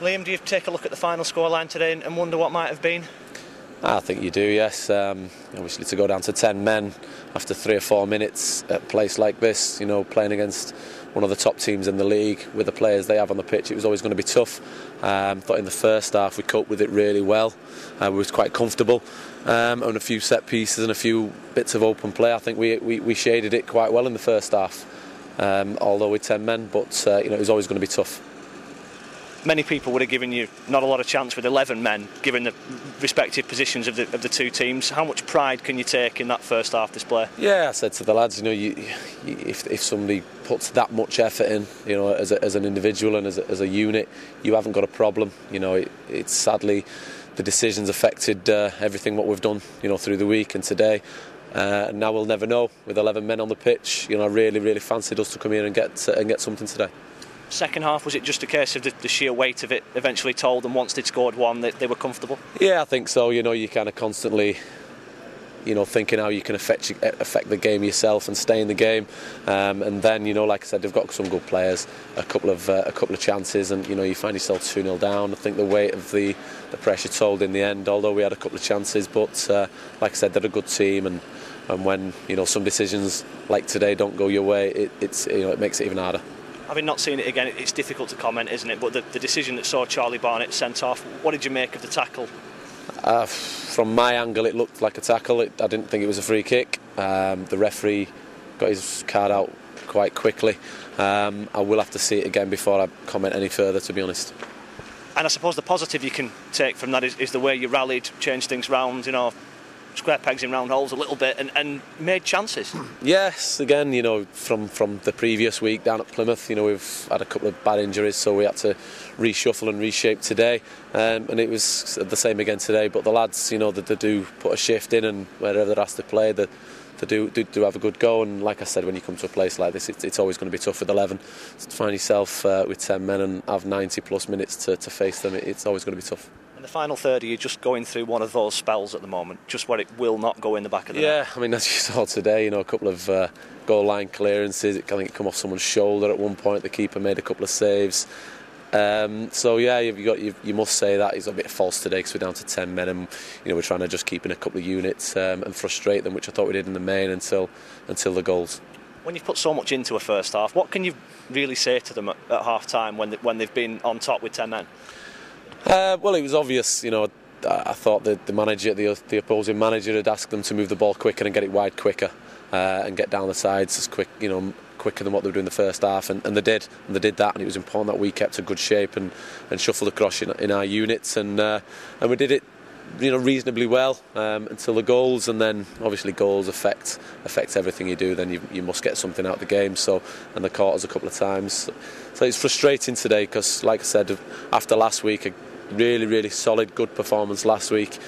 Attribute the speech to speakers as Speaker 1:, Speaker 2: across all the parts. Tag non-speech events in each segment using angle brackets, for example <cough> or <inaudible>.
Speaker 1: Leam, do you take a look at the final scoreline today and wonder what might have been?
Speaker 2: I think you do, yes. Um, obviously, to go down to 10 men after three or four minutes at a place like this, you know, playing against one of the top teams in the league with the players they have on the pitch, it was always going to be tough. Um, thought in the first half we coped with it really well. Uh, we was quite comfortable um, on a few set pieces and a few bits of open play. I think we, we, we shaded it quite well in the first half, um, although with 10 men, but uh, you know, it was always going to be tough
Speaker 1: many people would have given you not a lot of chance with 11 men, given the respective positions of the, of the two teams. How much pride can you take in that first half display?
Speaker 2: Yeah, I said to the lads, you know, you, you, if, if somebody puts that much effort in, you know, as, a, as an individual and as a, as a unit, you haven't got a problem. You know, it, it's sadly the decisions affected uh, everything what we've done, you know, through the week and today. Uh, and now we'll never know. With 11 men on the pitch, you know, I really, really fancied us to come here and get uh, and get something today
Speaker 1: second half? Was it just a case of the, the, sheer weight of it eventually told them once they'd scored one that they were comfortable?
Speaker 2: Yeah, I think so. You know, you kind of constantly you know, thinking how you can affect affect the game yourself and stay in the game. Um, and then, you know, like I said, they've got some good players, a couple of uh, a couple of chances, and you know, you find yourself two 0 down. I think the weight of the the pressure told in the end. Although we had a couple of chances, but uh, like I said, they're a good team, and and when you know some decisions like today don't go your way, it, it's you know it makes it even harder
Speaker 1: having not seen it again, it's difficult to comment, isn't it? But the, the decision that saw Charlie Barnett sent off, what did you make of the tackle?
Speaker 2: Uh, from my angle, it looked like a tackle. It, I didn't think it was a free kick. Um, the referee got his card out quite quickly. Um, I will have to see it again before I comment any further, to be honest.
Speaker 1: And I suppose the positive you can take from that is, is the way you rallied, changed things round. You know, square pegs in round holes a little bit and, and made chances. <clears throat>
Speaker 2: Yes, again, you know, from, from the previous week down at Plymouth, you know, we've had a couple of bad injuries, so we had to reshuffle and reshape today. Um, and it was the same again today, but the lads, you know, they, they do put a shift in and wherever they're asked to play, they, do, do, do have a good go. And like I said, when you come to a place like this, it, it's always going to be tough with 11. So to find yourself uh, with 10 men and have 90 plus minutes to, to face them, it, it's always going to be tough.
Speaker 1: In the final third, are you just going through one of those spells at the moment, just where it will not go in the back of the net?
Speaker 2: yeah,
Speaker 1: net?
Speaker 2: I mean, as you <laughs> saw today, you know, a couple of uh, goal line clearances. It, I think it come off someone's shoulder at one point. The keeper made a couple of saves. Um, so yeah, you've got you've, you must say that he's a bit false today because we're down to ten men, and you know we're trying to just keep in a couple of units um, and frustrate them, which I thought we did in the main until until the goals.
Speaker 1: When you've put so much into a first half, what can you really say to them at, at half time when they, when they've been on top with ten men?
Speaker 2: Uh, well, it was obvious, you know. I thought the manager, the, the opposing manager, had asked them to move the ball quicker and get it wide quicker, uh, and get down the sides as quick, you know, quicker than what they were doing the first half, and, and they did, and they did that, and it was important that we kept a good shape and, and shuffled across in, in our units, and uh, and we did it, you know, reasonably well um, until the goals, and then obviously goals affect affect everything you do. Then you, you must get something out of the game. So and the caught us a couple of times. So it's frustrating today because, like I said, after last week a really, really solid, good performance last week.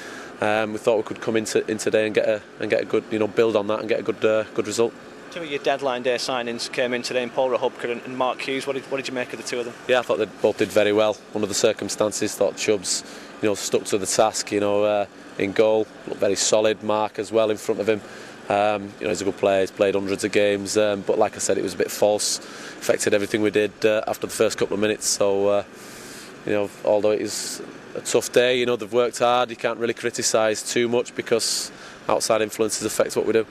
Speaker 2: Um, we thought we could come into in today and get a and get a good, you know, build on that and get a good uh, good result.
Speaker 1: Two of your deadline day signings came in today, in Paul Rachubka and, and Mark Hughes. What did, what did you make of the two of them?
Speaker 2: Yeah, I thought they both did very well under the circumstances. Thought Chubbs, you know, stuck to the task. You know, uh, in goal, looked very solid. Mark as well in front of him. Um, you know, he's a good player. He's played hundreds of games, um, but like I said, it was a bit false. Affected everything we did uh, after the first couple of minutes. So, uh, you know, although it is a tough day. You know, they've worked hard. You can't really criticise too much because outside influences affect what we do.